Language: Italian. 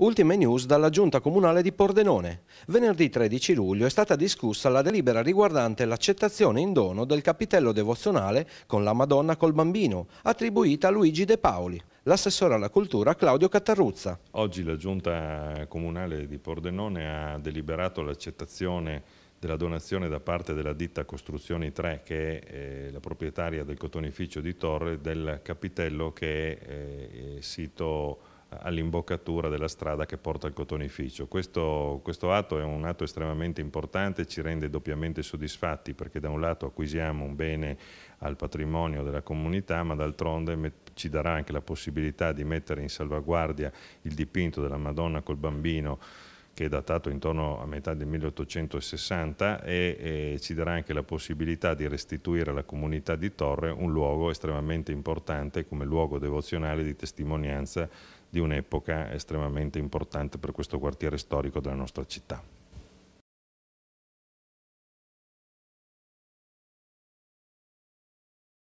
Ultime news dalla Giunta Comunale di Pordenone. Venerdì 13 luglio è stata discussa la delibera riguardante l'accettazione in dono del capitello devozionale con la Madonna col Bambino, attribuita a Luigi De Paoli. L'assessore alla cultura Claudio Cattarruzza. Oggi la Giunta Comunale di Pordenone ha deliberato l'accettazione della donazione da parte della ditta Costruzioni 3, che è eh, la proprietaria del cotonificio di Torre, del capitello che è eh, sito all'imboccatura della strada che porta al cotonificio. Questo, questo, atto è un atto estremamente importante, ci rende doppiamente soddisfatti perché da un lato acquisiamo un bene al patrimonio della comunità, ma d'altronde ci darà anche la possibilità di mettere in salvaguardia il dipinto della Madonna col bambino che è datato intorno a metà del 1860 e, e, ci darà anche la possibilità di restituire alla comunità di Torre un luogo estremamente importante come luogo devozionale di testimonianza di un'epoca estremamente importante per questo quartiere storico della nostra città.